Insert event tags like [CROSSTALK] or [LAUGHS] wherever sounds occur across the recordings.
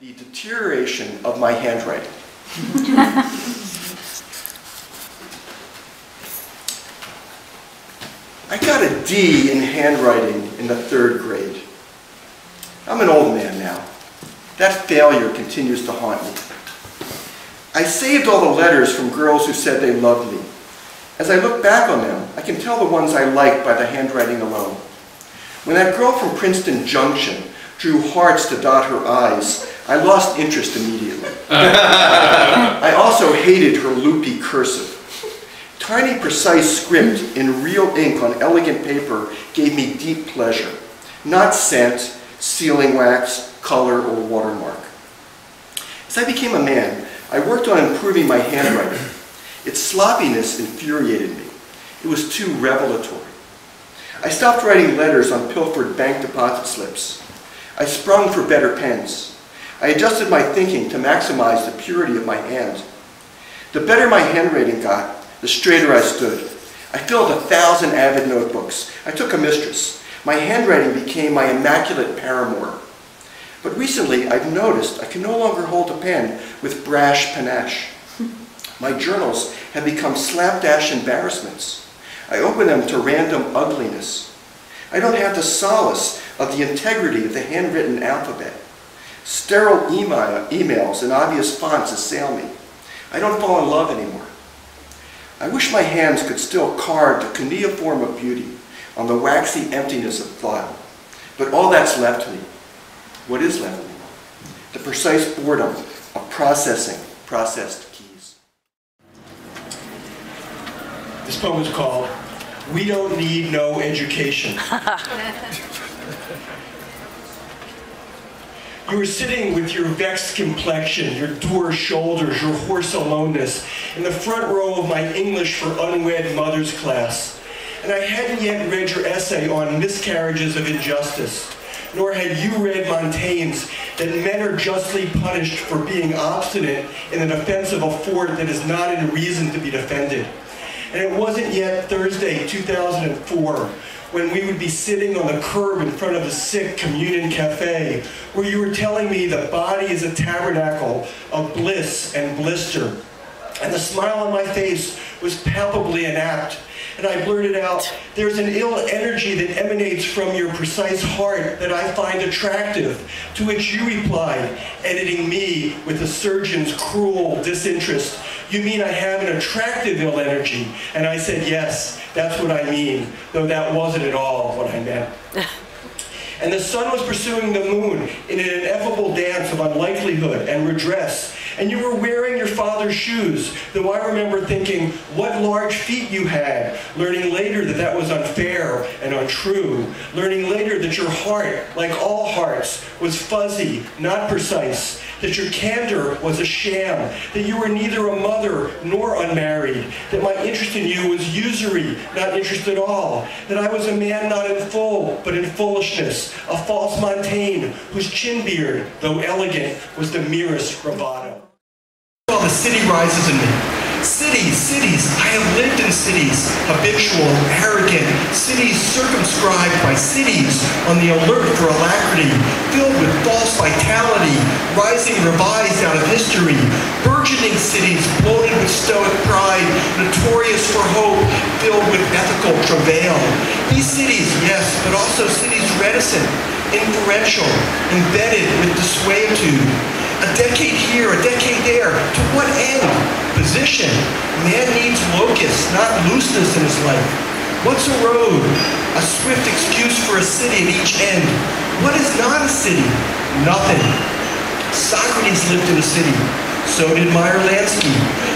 the deterioration of my handwriting. I got a D in handwriting in the third grade. I'm an old man now. That failure continues to haunt me. I saved all the letters from girls who said they loved me. As I look back on them, I can tell the ones I liked by the handwriting alone. When that girl from Princeton Junction drew hearts to dot her I's, I lost interest immediately. [LAUGHS] I also hated her loopy cursive. Tiny, precise script in real ink on elegant paper gave me deep pleasure, not scent, sealing wax, color, or watermark. As I became a man, I worked on improving my handwriting. Its sloppiness infuriated me. It was too revelatory. I stopped writing letters on pilfered bank deposit slips. I sprung for better pens. I adjusted my thinking to maximize the purity of my hand. The better my handwriting got, the straighter I stood. I filled a thousand avid notebooks. I took a mistress. My handwriting became my immaculate paramour. But recently, I've noticed I can no longer hold a pen with brash panache. [LAUGHS] My journals have become slapdash embarrassments. I open them to random ugliness. I don't have the solace of the integrity of the handwritten alphabet. Sterile email, emails and obvious fonts assail me. I don't fall in love anymore. I wish my hands could still carve the cuneiform of beauty on the waxy emptiness of thought. But all that's left me, what is left me? The precise boredom of processing processed keys. This poem is called We Don't Need No Education. [LAUGHS] You were sitting with your vexed complexion, your dour shoulders, your hoarse aloneness, in the front row of my English for Unwed Mothers class. And I hadn't yet read your essay on miscarriages of injustice, nor had you read Montaigne's that men are justly punished for being obstinate in the defense of a fort that is not in reason to be defended. And it wasn't yet Thursday, 2004, when we would be sitting on the curb in front of the sick communion cafe, where you were telling me the body is a tabernacle of bliss and blister. And the smile on my face was palpably inapt. And I blurted out, there's an ill energy that emanates from your precise heart that I find attractive. To which you replied, editing me with a surgeon's cruel disinterest, you mean I have an attractive ill energy? And I said, yes, that's what I mean, though that wasn't at all what I meant. [LAUGHS] and the sun was pursuing the moon in an ineffable dance of unlikelihood and redress. And you were wearing your father's shoes, though I remember thinking what large feet you had, learning later that that was unfair and untrue, learning later that your heart, like all hearts, was fuzzy, not precise, that your candor was a sham, that you were neither a mother nor unmarried, that my interest in you was usury, not interest at all, that I was a man not in full, but in foolishness, a false Montaigne, whose chin beard, though elegant, was the merest bravado. Well, the city rises in me. Cities, cities, I have lived in cities, habitual, arrogant, cities circumscribed by cities on the alert for alacrity, filled with false vitality, rising revised out of history, burgeoning cities bloated with stoic pride, notorious for hope, filled with ethical travail. These cities, yes, but also cities reticent, inferential, embedded with desuetude. A decade here, a decade there, to what end? position. Man needs locus, not looseness in his life. What's a road? A swift excuse for a city at each end. What is not a city? Nothing. Socrates lived in a city. So did Meyer Lansky.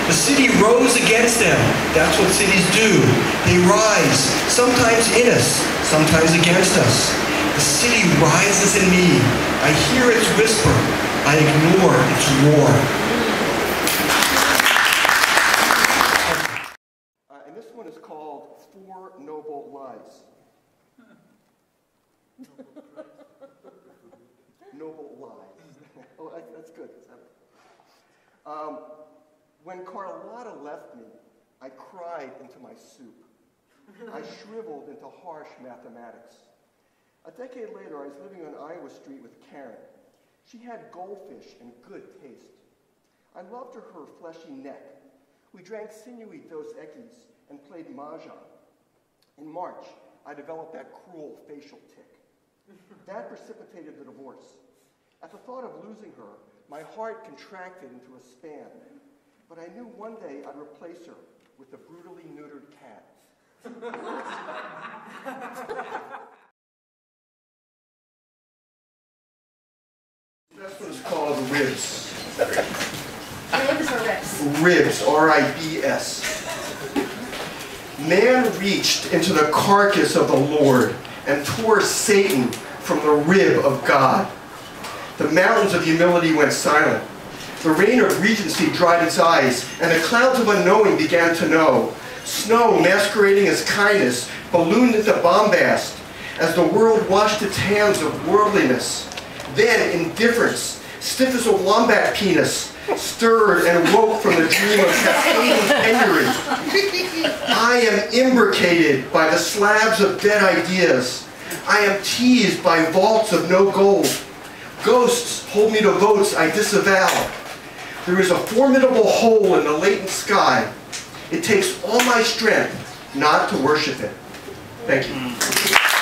The city rose against them. That's what cities do. They rise, sometimes in us, sometimes against us. The city rises in me. I hear its whisper. I ignore its roar. Noble lies. Noble lies. [LAUGHS] oh, that's good. Um, when Carlotta left me, I cried into my soup. I shriveled into harsh mathematics. A decade later, I was living on Iowa Street with Karen. She had goldfish and good taste. I loved her, fleshy neck. We drank sinewy Dos Equis and played mahjong. In March, I developed that cruel facial tic. That precipitated the divorce. At the thought of losing her, my heart contracted into a span. But I knew one day I'd replace her with a brutally neutered cat. [LAUGHS] ribs. Or? Ribs, R-I-B-S. Man reached into the carcass of the Lord and tore Satan from the rib of God. The mountains of humility went silent. The rain of regency dried its eyes, and the clouds of unknowing began to know. Snow, masquerading as kindness, ballooned into bombast as the world washed its hands of worldliness. Then indifference, stiff as a wombat penis, stirred and woke from the dream of cascading penury. I am imbricated by the slabs of dead ideas. I am teased by vaults of no gold. Ghosts hold me to votes I disavow. There is a formidable hole in the latent sky. It takes all my strength not to worship it. Thank you.